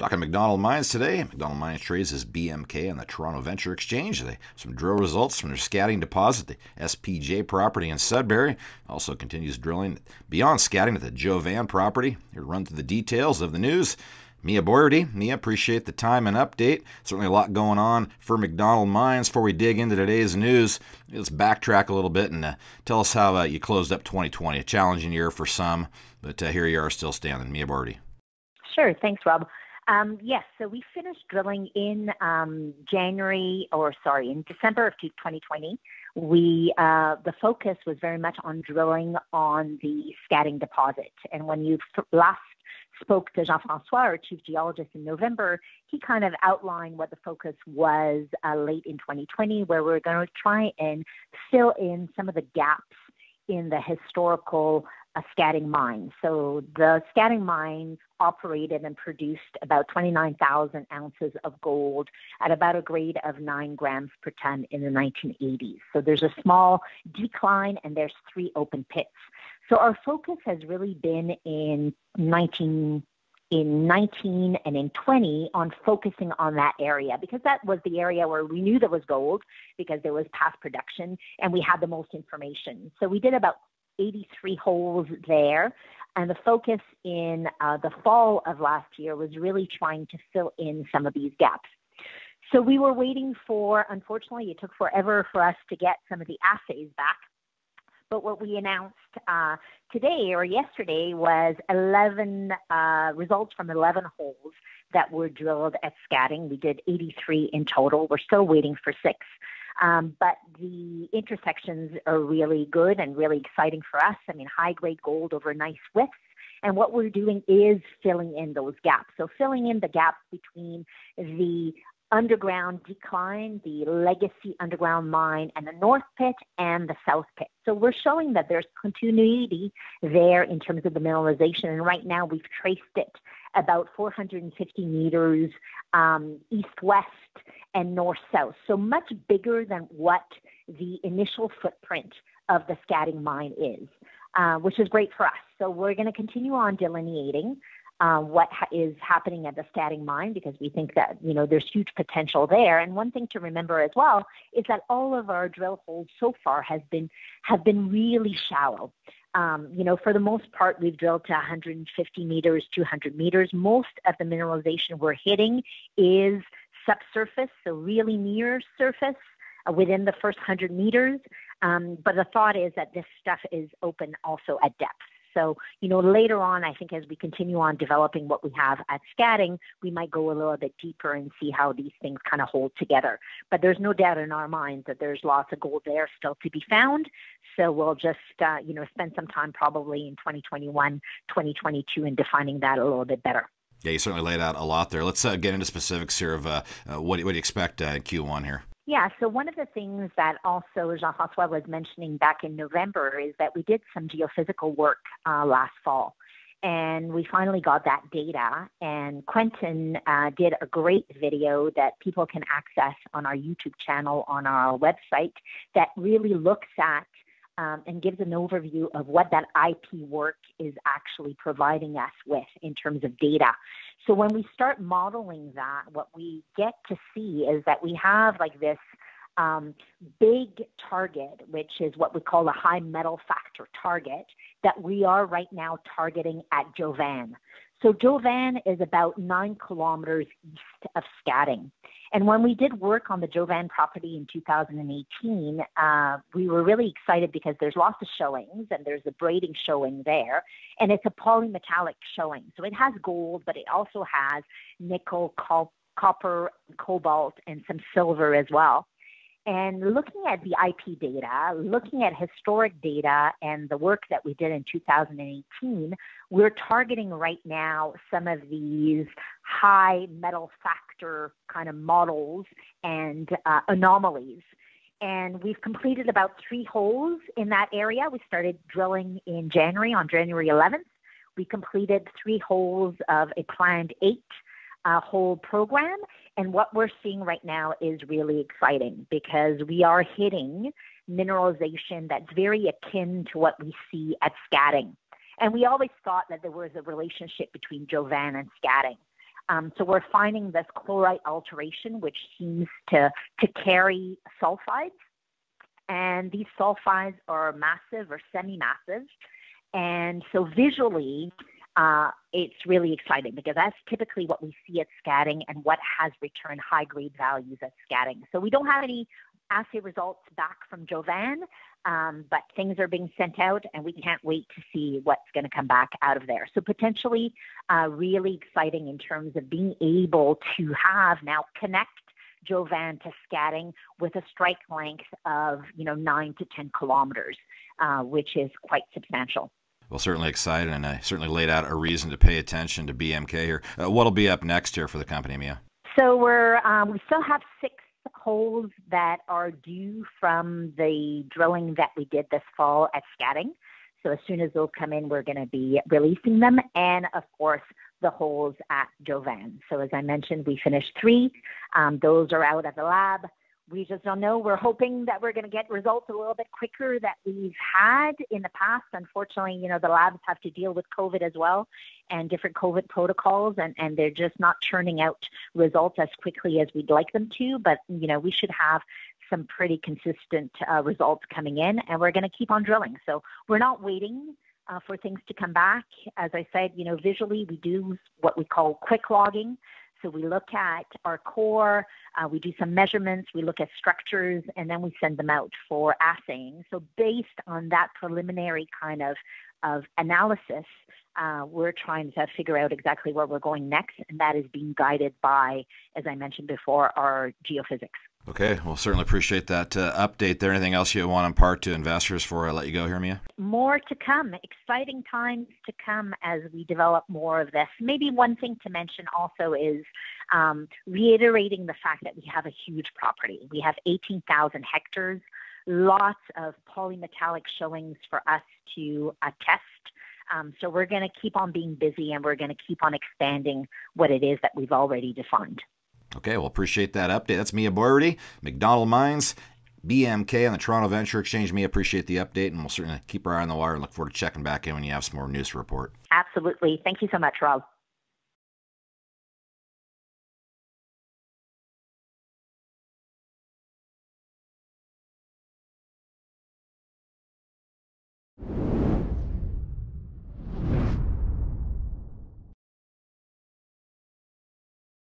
Talking MacDonald Mines today. MacDonald Mines trades as BMK on the Toronto Venture Exchange. They some drill results from their Scadding deposit, the SPJ property in Sudbury. Also continues drilling beyond Scadding at the Jovan property. Here run through the details of the news. Mia Boiridy. Mia, appreciate the time and update. Certainly a lot going on for MacDonald Mines. Before we dig into today's news, let's backtrack a little bit and uh, tell us how uh, you closed up 2020. A challenging year for some, but uh, here you are still standing. Mia Boiridy. Sure. Thanks, Rob. Um, yes, so we finished drilling in um, January, or sorry, in December of 2020. We uh, the focus was very much on drilling on the Scadding deposit. And when you last spoke to Jean-François, our chief geologist, in November, he kind of outlined what the focus was uh, late in 2020, where we we're going to try and fill in some of the gaps in the historical a Scadding mine. So the Scadding mine operated and produced about 29,000 ounces of gold at about a grade of 9 grams per ton in the 1980s. So there's a small decline and there's three open pits. So our focus has really been in 19 in 19 and in 20 on focusing on that area because that was the area where we knew there was gold because there was past production and we had the most information. So we did about 83 holes there. And the focus in uh, the fall of last year was really trying to fill in some of these gaps. So we were waiting for, unfortunately, it took forever for us to get some of the assays back. But what we announced uh, today or yesterday was 11 uh, results from 11 holes that were drilled at Scadding. We did 83 in total. We're still waiting for six. Um, but the intersections are really good and really exciting for us. I mean, high grade gold over nice widths. And what we're doing is filling in those gaps. So, filling in the gaps between the underground decline, the legacy underground mine, and the north pit and the south pit. So we're showing that there's continuity there in terms of the mineralization. And right now we've traced it about 450 meters um, east-west and north-south. So much bigger than what the initial footprint of the Scadding mine is, uh, which is great for us. So we're going to continue on delineating uh, what ha- is happening at the Scadding mine because we think that you know there's huge potential there. And one thing to remember as well is that all of our drill holes so far has been have been really shallow. Um, you know, for the most part, we've drilled to 150 meters, 200 meters. Most of the mineralization we're hitting is subsurface, so really near surface uh, within the first 100 meters. Um, but the thought is that this stuff is open also at depth. So, you know, later on, I think as we continue on developing what we have at Scadding, we might go a little bit deeper and see how these things kind of hold together. But there's no doubt in our minds that there's lots of gold there still to be found. So we'll just, uh, you know, spend some time probably in 2021, 2022 in defining that a little bit better. Yeah, you certainly laid out a lot there. Let's uh, get into specifics here of uh, uh what, what do you expect uh, in Q1 here? Yeah, so one of the things that also Jean Francois was mentioning back in November is that we did some geophysical work uh, last fall. And we finally got that data. And Quentin uh, did a great video that people can access on our YouTube channel, on our website, that really looks at um, and gives an overview of what that IP work is actually providing us with in terms of data. So when we start modeling that, what we get to see is that we have like this um, big target, which is what we call a high metal factor target, that we are right now targeting at Jovan. So Jovan is about nine kilometers east of Scadding. And when we did work on the Jovan property in 2018, uh, we were really excited because there's lots of showings and there's a braiding showing there. And it's a polymetallic showing. So it has gold, but it also has nickel, copper, cobalt, and some silver as well. And looking at the IP data, looking at historic data and the work that we did in 2018, we're targeting right now some of these high metal factor kind of models and uh, anomalies. And we've completed about three holes in that area. We started drilling in January, on January 11th. We completed three holes of a planned eight uh, program. And what we're seeing right now is really exciting because we are hitting mineralization that's very akin to what we see at Scadding. And we always thought that there was a relationship between Jovan and Scadding. Um, so we're finding this chlorite alteration, which seems to, to carry sulfides. And these sulfides are massive or semi-massive. And so visually, uh, it's really exciting because that's typically what we see at Scadding and what has returned high grade values at Scadding. So we don't have any assay results back from Jovan, um, but things are being sent out and we can't wait to see what's going to come back out of there. So potentially uh, really exciting in terms of being able to have now connect Jovan to Scadding with a strike length of you know nine to ten kilometers, uh, which is quite substantial. Well, certainly excited, and I certainly laid out a reason to pay attention to BMK here. Uh, what'll be up next here for the company, Mia? So we're um, we still have six holes that are due from the drilling that we did this fall at Scadding. So as soon as those come in, we're going to be releasing them, and of course the holes at Jovan. So as I mentioned, we finished three. Um, those are out of the lab we just don't know. We're hoping that we're going to get results a little bit quicker that we've had in the past. Unfortunately, you know, the labs have to deal with COVID as well and different COVID protocols, and, and they're just not churning out results as quickly as we'd like them to. But, you know, we should have some pretty consistent uh, results coming in, and we're going to keep on drilling. So we're not waiting. Uh, for things to come back. As I said, you know, visually we do what we call quick logging. So we look at our core, uh, we do some measurements, we look at structures, and then we send them out for assaying. So based on that preliminary kind of, of analysis, uh, we're trying to figure out exactly where we're going next, and that is being guided by, as I mentioned before, our geophysics. Okay, well, certainly appreciate that uh, update there. Anything else you want to impart to investors before I let you go here, Mia? More to come. Exciting times to come as we develop more of this. Maybe one thing to mention also is um, reiterating the fact that we have a huge property. We have 18,000 hectares, lots of polymetallic showings for us to uh, test. Um, so we're going to keep on being busy and we're going to keep on expanding what it is that we've already defined. Okay, well, appreciate that update. That's Mia Boiridy, MacDonald Mines, BMK on the Toronto Venture Exchange. Mia, appreciate the update, and we'll certainly keep our eye on the wire and look forward to checking back in when you have some more news to report. Absolutely. Thank you so much, Rob.